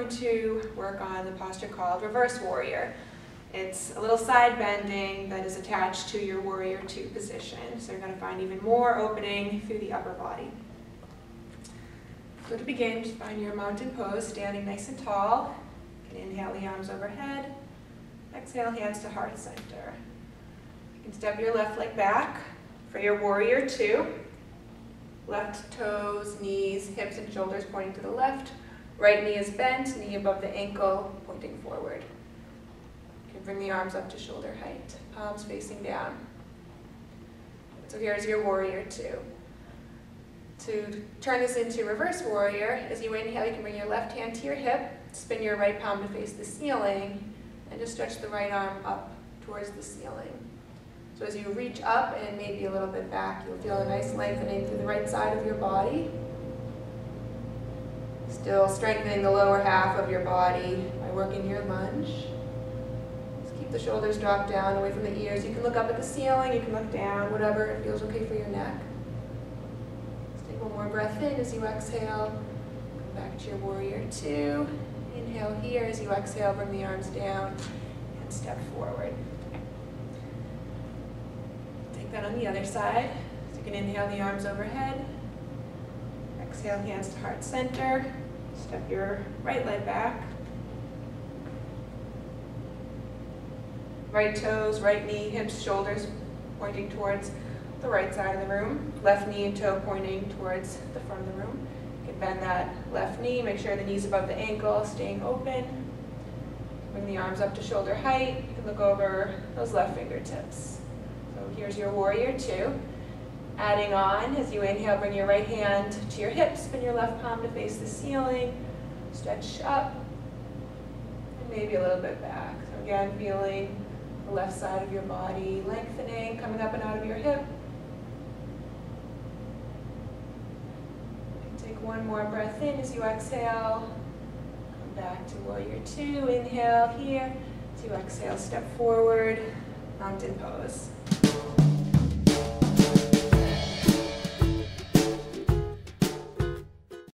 going to work on the posture called reverse warrior. It's a little side bending that is attached to your warrior two position. So you're going to find even more opening through the upper body. So to begin, just find your mountain pose, standing nice and tall. Inhale the arms overhead. Exhale, hands to heart center. You can step your left leg back for your warrior two. Left toes, knees, hips, and shoulders pointing to the left. Right knee is bent, knee above the ankle, pointing forward. You can bring the arms up to shoulder height, palms facing down. So here's your warrior two. To turn this into reverse warrior, as you inhale, you can bring your left hand to your hip, spin your right palm to face the ceiling, and just stretch the right arm up towards the ceiling. So as you reach up and maybe a little bit back, you'll feel a nice lengthening through the right side of your body. Still strengthening the lower half of your body by working your lunge. Just keep the shoulders dropped down away from the ears. You can look up at the ceiling, you can look down, whatever feels okay for your neck. Let's take one more breath in as you exhale. Come back to your warrior two. Inhale here as you exhale, bring the arms down and step forward. Take that on the other side. So you can inhale the arms overhead. Exhale, hands to heart center. Step your right leg back. Right toes, right knee, hips, shoulders pointing towards the right side of the room. Left knee and toe pointing towards the front of the room. You can bend that left knee, make sure the knee's above the ankle, staying open. Bring the arms up to shoulder height. You can look over those left fingertips. So here's your warrior two. Adding on, as you inhale, bring your right hand to your hips, spin your left palm to face the ceiling, stretch up, and maybe a little bit back. So again, feeling the left side of your body lengthening, coming up and out of your hip. Take one more breath in as you exhale. Come back to warrior two. Inhale here. To exhale, step forward, mountain pose.